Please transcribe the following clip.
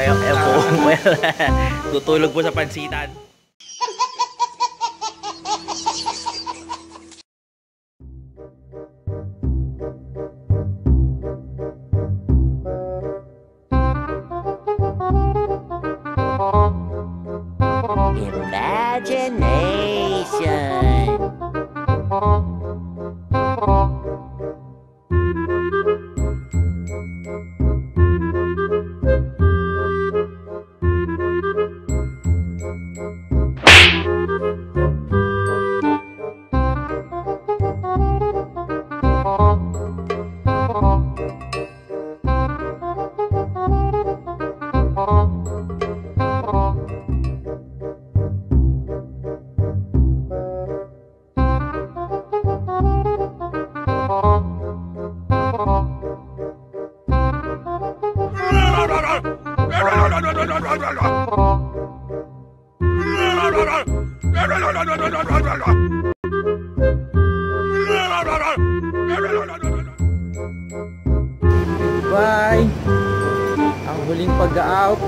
em em Well, tutulog po sa pansitan. Imagination. Bye! Ang huling pag-out.